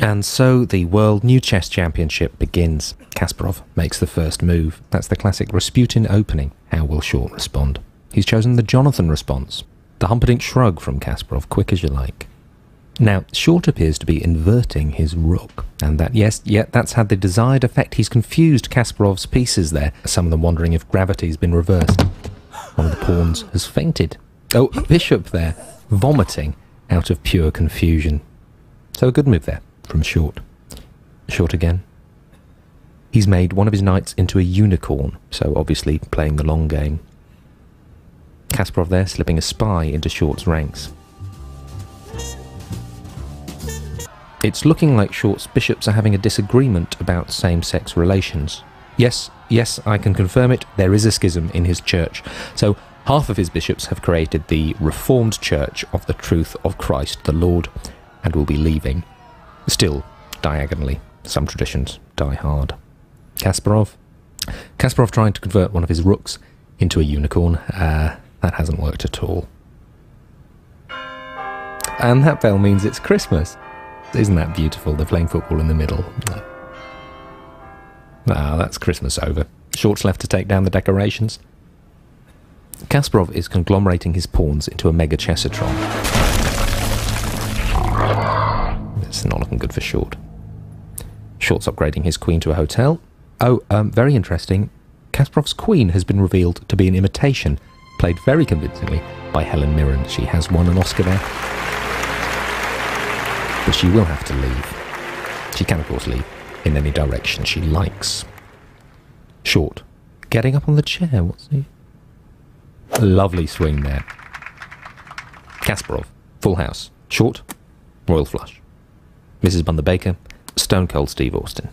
And so the World New Chess Championship begins. Kasparov makes the first move. That's the classic Rasputin opening. How will Short respond? He's chosen the Jonathan response. The Humperdinck shrug from Kasparov, quick as you like. Now, Short appears to be inverting his rook, and that, yes, yet that's had the desired effect. He's confused Kasparov's pieces there, some of them wondering if gravity's been reversed. One of the pawns has fainted. Oh, bishop there, vomiting out of pure confusion. So a good move there from Short. Short again. He's made one of his knights into a unicorn, so obviously playing the long game. Kasparov there slipping a spy into Short's ranks. It's looking like Short's bishops are having a disagreement about same sex relations. Yes, yes, I can confirm it, there is a schism in his church. So half of his bishops have created the Reformed Church of the Truth of Christ the Lord and will be leaving. Still, diagonally, some traditions die hard. Kasparov. Kasparov trying to convert one of his rooks into a unicorn. Uh, that hasn't worked at all. And that bell means it's Christmas. Isn't that beautiful? They're playing football in the middle. Ah, that's Christmas over. Short's left to take down the decorations. Kasparov is conglomerating his pawns into a mega chessatron. It's not looking good for Short. Short's upgrading his queen to a hotel. Oh, um, very interesting. Kasparov's queen has been revealed to be an imitation, played very convincingly by Helen Mirren. She has won an Oscar there. But she will have to leave. She can, of course, leave in any direction she likes. Short. Getting up on the chair, what's he? A lovely swing there. Kasparov. Full house. Short. Royal flush. Mrs. Bundabaker. Baker. Stone Cold Steve Austin.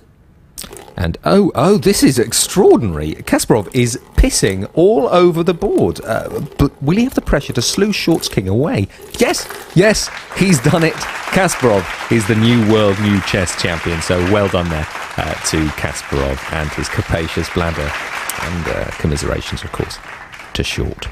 And oh, oh, this is extraordinary. Kasparov is pissing all over the board. Uh, but will he have the pressure to slew Short's king away? Yes, yes, he's done it. Kasparov is the new world new chess champion. So well done there uh, to Kasparov and his capacious bladder. And uh, commiserations, of course, to Short.